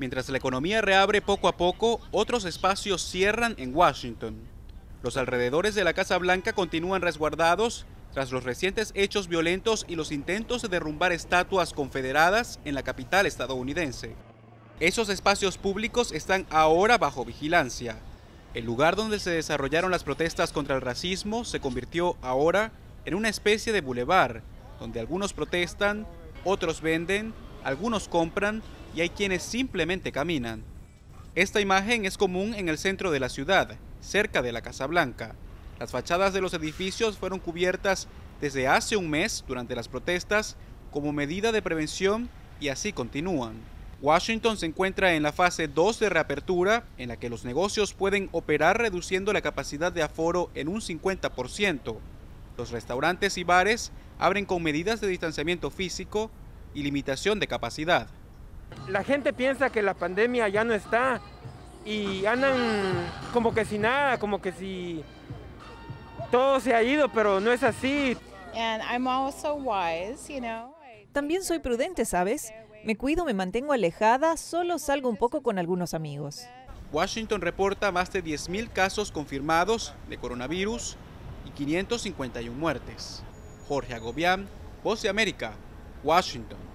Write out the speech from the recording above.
Mientras la economía reabre poco a poco, otros espacios cierran en Washington. Los alrededores de la Casa Blanca continúan resguardados tras los recientes hechos violentos y los intentos de derrumbar estatuas confederadas en la capital estadounidense. Esos espacios públicos están ahora bajo vigilancia. El lugar donde se desarrollaron las protestas contra el racismo se convirtió ahora en una especie de bulevar, donde algunos protestan, otros venden, algunos compran y hay quienes simplemente caminan. Esta imagen es común en el centro de la ciudad, cerca de la Casa Blanca. Las fachadas de los edificios fueron cubiertas desde hace un mes durante las protestas como medida de prevención y así continúan. Washington se encuentra en la fase 2 de reapertura, en la que los negocios pueden operar reduciendo la capacidad de aforo en un 50%. Los restaurantes y bares abren con medidas de distanciamiento físico y limitación de capacidad. La gente piensa que la pandemia ya no está y andan como que si nada, como que si todo se ha ido, pero no es así. También soy prudente, ¿sabes? Me cuido, me mantengo alejada, solo salgo un poco con algunos amigos. Washington reporta más de 10.000 casos confirmados de coronavirus y 551 muertes. Jorge Agobián, Voz de América, Washington.